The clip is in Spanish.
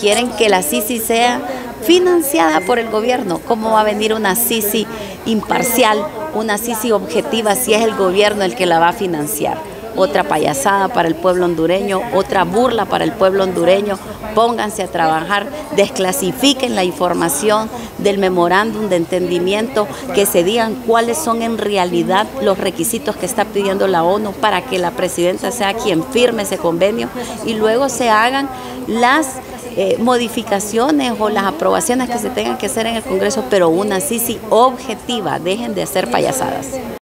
Quieren que la Sisi sea financiada por el gobierno. ¿Cómo va a venir una Sisi imparcial, una Sisi objetiva si es el gobierno el que la va a financiar? Otra payasada para el pueblo hondureño, otra burla para el pueblo hondureño. Pónganse a trabajar, desclasifiquen la información del memorándum de entendimiento, que se digan cuáles son en realidad los requisitos que está pidiendo la ONU para que la presidenta sea quien firme ese convenio y luego se hagan las eh, modificaciones o las aprobaciones que se tengan que hacer en el Congreso, pero una sí, sí, objetiva, dejen de hacer payasadas.